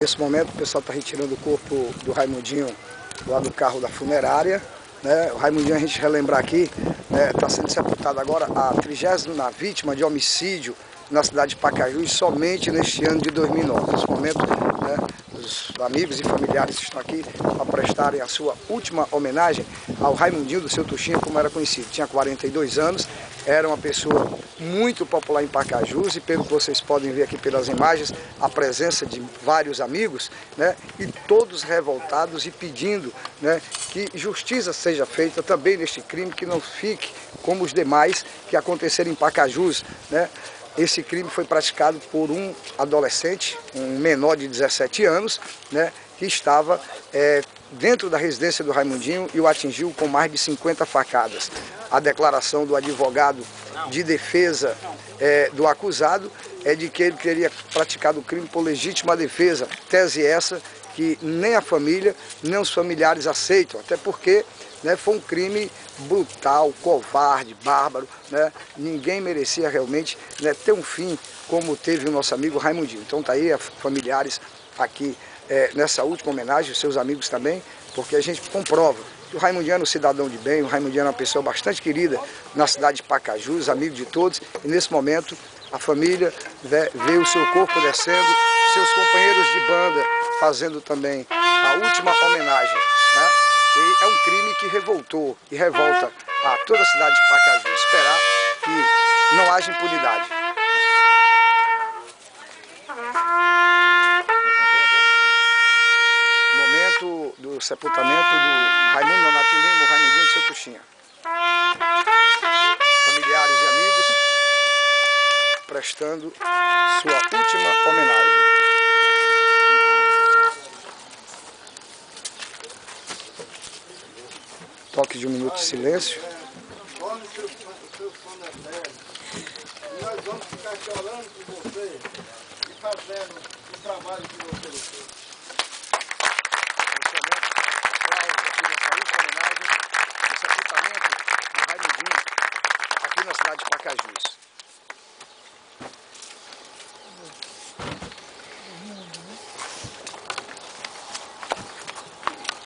Nesse momento o pessoal está retirando o corpo do Raimundinho lá do carro da funerária. Né? O Raimundinho, a gente relembrar aqui, está né, tá sendo sepultado agora a trigésima vítima de homicídio na cidade de Pacajus somente neste ano de 2009. Nesse momento, né, os amigos e familiares estão aqui para prestarem a sua última homenagem ao Raimundinho do seu Tuxinha, como era conhecido. Tinha 42 anos, era uma pessoa muito popular em Pacajus e pelo que vocês podem ver aqui pelas imagens, a presença de vários amigos, né, e todos revoltados e pedindo né, que justiça seja feita também neste crime, que não fique como os demais que aconteceram em Pacajus, né, esse crime foi praticado por um adolescente, um menor de 17 anos, né, que estava é, dentro da residência do Raimundinho e o atingiu com mais de 50 facadas. A declaração do advogado de defesa é, do acusado é de que ele teria praticado o crime por legítima defesa, tese essa que nem a família, nem os familiares aceitam, até porque né, foi um crime brutal, covarde, bárbaro, né? ninguém merecia realmente né, ter um fim como teve o nosso amigo Raimundinho. Então tá aí, familiares aqui é, nessa última homenagem, os seus amigos também, porque a gente comprova que o Raimundinho era um cidadão de bem, o Raimundinho era uma pessoa bastante querida na cidade de Pacajus, amigo de todos, e nesse momento a família vê, vê o seu corpo descendo, seus companheiros de banda fazendo também a última homenagem. Né? E é um crime que revoltou e revolta a toda a cidade de Pacaju. Esperar que não haja impunidade. Do sepultamento do Raimundo Nonato Lima, o Raimundinho de seu Tuxinha. Familiares e amigos prestando sua última homenagem. toque de um minuto de silêncio. nós vamos ficar chorando por você e fazendo o trabalho que você fez. Nesse homenagem, do sepultamento do Raimundinho aqui na cidade de Pacajus.